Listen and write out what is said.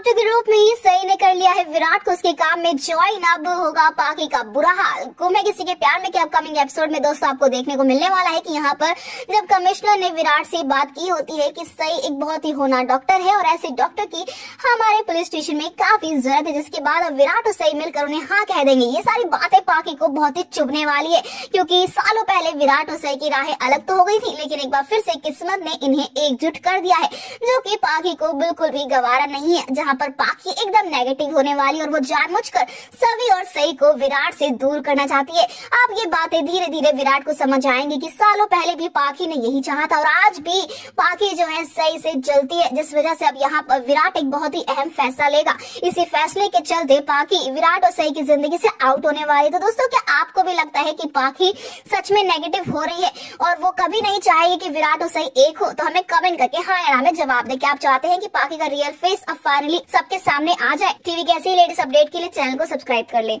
Doctor के रूप में ही सही ने कर लिया है। विराट को उसके काम में ज्वाइन अब होगा। पाकि का बुरा हाल। गुम है किसी के प्यार में के अपकमिंग एपिसोड में दोस्तों आपको देखने को मिलने वाला है कि यहाँ पर जब कमिश्नर ने विराट से बात की होती है कि सही एक बहुत ही होना डॉक्टर है और ऐसे डॉक्टर की हमारे पुलिस स्टेशन में काफ़ी ज़रूरत है, जिसके बाद अब विराट और सही मिलकर उन्हें हाँ कह देंगे। ये सारी बातें पाकि को बहुत ही चुभने वाली है, क्योंकि सालों पहले विराट और सही की राहें अलग तो हो गई थी, लेकिन एक बार फिर से किस्मत ने इन्हें एकजुट कर दिया है, जो कि पाकि को बिल्कुल भी गवारा नहीं है। जहाँ पर पाकि एकदम नेगेटिव होने वाली और वो जानबूझकर सभी और सही को विराट से दूर करना चाहती है। अब ये बातें धीरे धीरे विराट को समझ आएँगी कि सालों पहले भी पाकि ने यही चाहा था और आज भी पाकि जो है सही से जलती है, जिस वजह से अब यहाँ पर विराट एक बहुत ही अहम फैसला लेगा। इसी फैसले के चलते पाकि विराट और सही की ज़िंदगी से आउट होने वाली तो दोस्तों, क्या आपको भी लगता है कि पाखी सच में नेगेटिव हो रही है और वो कभी नहीं चाहेगी कि विराट और सही एक हो? तो हमें कमेंट करके हाँ या हमें जवाब दे। क्या आप चाहते हैं कि पाकि का रियल फेस अब फाइनली सबके सामने आ जाए। टीवी कैसी लेटेस्ट अपडेट के लिए चैनल को सब्सक्राइब कर ले।